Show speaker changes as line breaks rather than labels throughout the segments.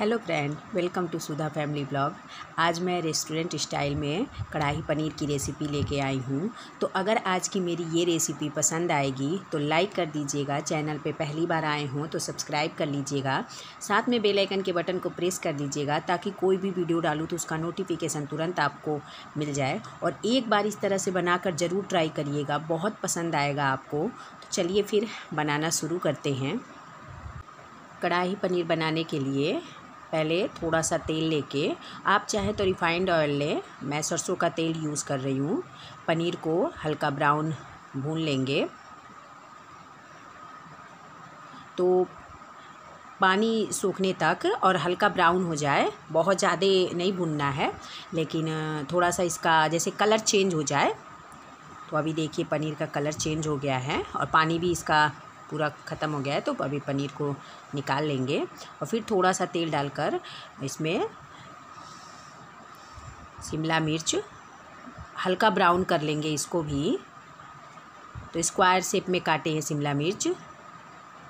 Hello friend, welcome to Sudha family blog. आज मैं restaurant style में कढ़ाई पनीर की रेसिपी लेके आई हूँ। तो अगर आज की मेरी ये रेसिपी पसंद आएगी तो लाइक कर दीजिएगा, चैनल पे पहली बार आए हों तो सब्सक्राइब कर लीजिएगा। साथ में बेल आइकन के बटन को प्रेस कर दीजिएगा, ताकि कोई भी वीडियो डालूँ तो उसका नोटिफिकेशन तुरंत आपको मिल जाए। और एक बार इस तरह से बनाकर ज़रूर ट्राई करिएगा, बहुत पसंद आएगा आपको। तो चलिए फिर बनाना शुरू करते हैं। कढ़ाई पनीर बनाने के लिए पहले थोड़ा सा तेल लेके, आप चाहे तो रिफ़ाइंड ऑयल लें, मैं सरसों का तेल यूज़ कर रही हूँ। पनीर को हल्का ब्राउन भून लेंगे। तो पानी सूखने तक और हल्का ब्राउन हो जाए, बहुत ज़्यादा नहीं भुनना है, लेकिन थोड़ा सा इसका जैसे कलर चेंज हो जाए तो अभी देखिए पनीर का कलर चेंज हो गया है और पानी भी इसका पूरा ख़त्म हो गया है तो अभी पनीर को निकाल लेंगे। और फिर थोड़ा सा तेल डालकर इसमें शिमला मिर्च, हल्का ब्राउन कर लेंगे इसको भी। तो स्क्वायर शेप में काटे हैं शिमला मिर्च,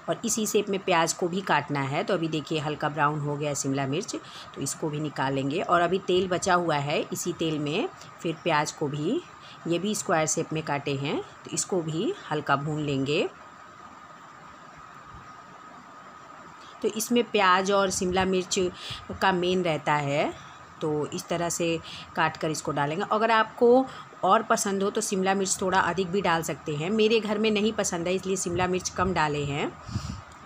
और इसी शेप में प्याज को भी काटना है। तो अभी देखिए हल्का ब्राउन हो गया शिमला मिर्च तो इसको भी निकालेंगे और अभी तेल बचा हुआ है इसी तेल में, फिर प्याज को भी, ये भी स्क्वायर शेप में काटे हैं तो इसको भी हल्का भून लेंगे। तो इसमें प्याज और शिमला मिर्च का मेन रहता है। तो इस तरह से काट कर इसको डालेंगे। अगर आपको और पसंद हो तो शिमला मिर्च थोड़ा अधिक भी डाल सकते हैं। मेरे घर में नहीं पसंद है, इसलिए शिमला मिर्च कम डाले हैं।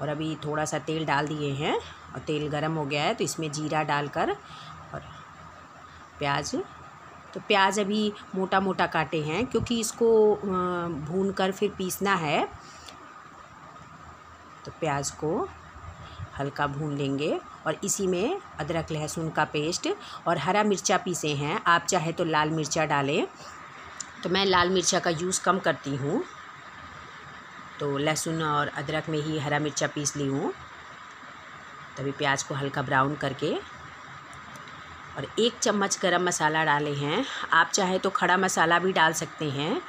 और अभी थोड़ा सा तेल डाल दिए हैं और तेल गर्म हो गया है तो इसमें जीरा डालकर और प्याज। तो प्याज अभी मोटा मोटा काटे हैं, क्योंकि इसको भून कर फिर पीसना है। तो प्याज को हल्का भून लेंगे और इसी में अदरक, लहसुन का पेस्ट और हरा मिर्चा पीसे हैं। आप चाहे तो लाल मिर्चा डालें। तो मैं लाल मिर्चा का यूज़ कम करती हूँ। तो लहसुन और अदरक में ही हरा मिर्चा पीस ली हूँ। तभी प्याज को हल्का ब्राउन करके और एक चम्मच गरम मसाला डाले हैं। आप चाहे तो खड़ा मसाला भी डाल सकते हैं।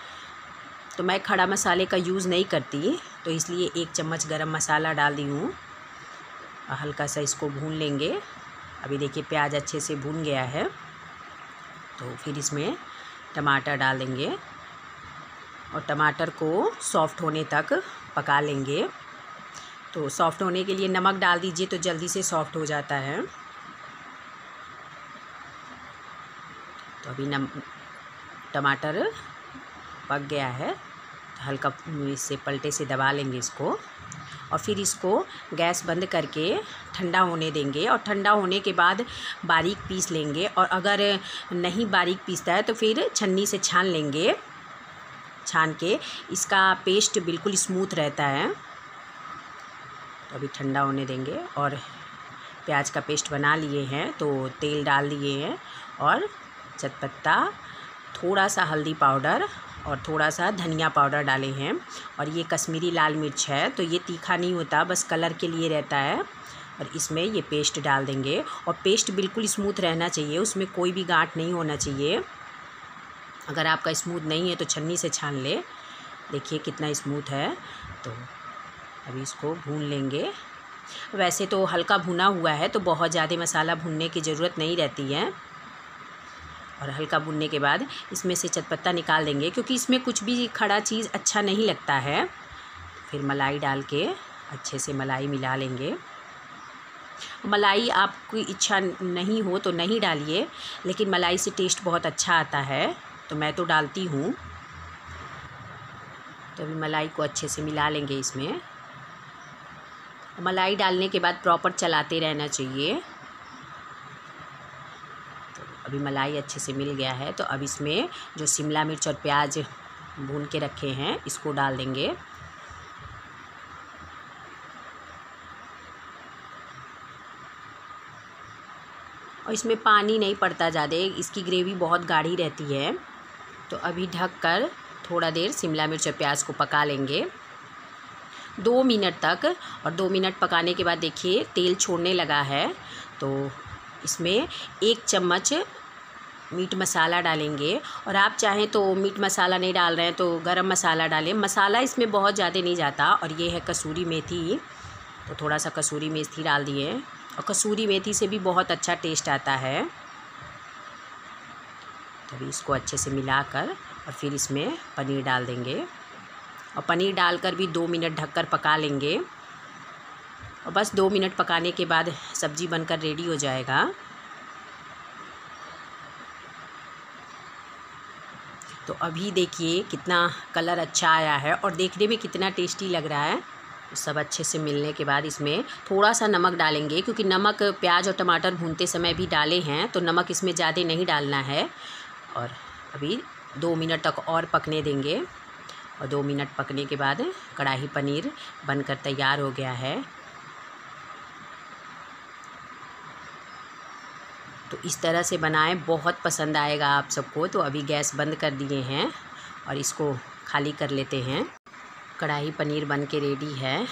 तो मैं खड़ा मसाले का यूज़ नहीं करती तो इसलिए एक चम्मच गरम मसाला डाल दी हूँ। हल्का सा इसको भून लेंगे। अभी देखिए प्याज अच्छे से भून गया है। तो फिर इसमें टमाटर डाल देंगे और टमाटर को सॉफ़्ट होने तक पका लेंगे। तो सॉफ़्ट होने के लिए नमक डाल दीजिए तो जल्दी से सॉफ़्ट हो जाता है। तो अभी नम, टमाटर पक गया है। तो हल्का इससे पलटे से दबा लेंगे इसको। और फिर इसको गैस बंद करके ठंडा होने देंगे और ठंडा होने के बाद बारीक पीस लेंगे और अगर नहीं बारीक पीसता है तो फिर छन्नी से छान लेंगे, छान के। इसका पेस्ट बिल्कुल स्मूथ रहता है। तो अभी ठंडा होने देंगे और प्याज का पेस्ट बना लिए हैं तो तेल डाल दिए हैं और चटपत्ता थोड़ा सा हल्दी पाउडर और थोड़ा सा धनिया पाउडर डाले हैं। और ये कश्मीरी लाल मिर्च है तो ये तीखा नहीं होता, बस कलर के लिए रहता है। और इसमें ये पेस्ट डाल देंगे। और पेस्ट बिल्कुल स्मूथ रहना चाहिए, उसमें कोई भी गांठ नहीं होना चाहिए। अगर आपका स्मूथ नहीं है तो छन्नी से छान ले। देखिए कितना स्मूथ है। तो अभी इसको भून लेंगे। वैसे तो हल्का भुना हुआ है तो बहुत ज़्यादा मसाला भूनने की ज़रूरत नहीं रहती है। और हल्का भुनने के बाद इसमें से चटपत्ता निकाल देंगे, क्योंकि इसमें कुछ भी खड़ा चीज़ अच्छा नहीं लगता है। फिर मलाई डाल के अच्छे से मलाई मिला लेंगे। मलाई आपकी इच्छा नहीं हो तो नहीं डालिए, लेकिन मलाई से टेस्ट बहुत अच्छा आता है तो मैं तो डालती हूँ। तो अभी मलाई को अच्छे से मिला लेंगे इसमें। मलाई डालने के बाद प्रॉपर चलाते रहना चाहिए। अभी मलाई अच्छे से मिल गया है तो अब इसमें जो शिमला मिर्च और प्याज भून के रखे हैं, इसको डाल देंगे। और इसमें पानी नहीं पड़ता ज़्यादा, इसकी ग्रेवी बहुत गाढ़ी रहती है तो अभी ढक कर थोड़ा देर शिमला मिर्च और प्याज को पका लेंगे। दो मिनट तक, और दो मिनट पकाने के बाद देखिए, तेल छोड़ने लगा है तो इसमें एक चम्मच मीट मसाला डालेंगे। और आप चाहें तो मीट मसाला नहीं डाल रहे हैं तो गरम मसाला डालें। मसाला इसमें बहुत ज़्यादा नहीं जाता और ये है कसूरी मेथी। तो थोड़ा सा कसूरी मेथी डाल दिए। और कसूरी मेथी से भी बहुत अच्छा टेस्ट आता है। तभी इसको अच्छे से मिलाकर और फिर इसमें पनीर डाल देंगे। और पनीर डालकर भी दो मिनट ढककर पका लेंगे। और बस दो मिनट पकाने के बाद सब्ज़ी बनकर रेडी हो जाएगा। तो अभी देखिए कितना कलर अच्छा आया है और देखने में कितना टेस्टी लग रहा है। तो सब अच्छे से मिलने के बाद इसमें थोड़ा सा नमक डालेंगे क्योंकि नमक, प्याज और टमाटर भूनते समय भी डाले हैं तो नमक इसमें ज़्यादा नहीं डालना है। और अभी दो मिनट तक और पकने देंगे। और दो मिनट पकने के बाद कढ़ाई पनीर बनकर तैयार हो गया है। तो इस तरह से बनाएँ। बहुत पसंद आएगा आप सबको। तो अभी गैस बंद कर दिए हैं और इसको खाली कर लेते हैं। कढ़ाई पनीर बन के रेडी है।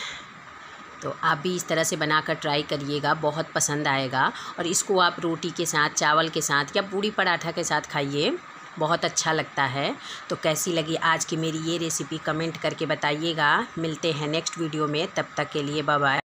तो आप भी इस तरह से बनाकर ट्राई करिएगा। बहुत पसंद आएगा। और इसको आप रोटी के साथ, चावल के साथ या पूड़ी पराठा के साथ खाइए। बहुत अच्छा लगता है। तो कैसी लगी आज की मेरी ये रेसिपी कमेंट करके बताइएगा। मिलते हैं नेक्स्ट वीडियो में। तब तक के लिए बाय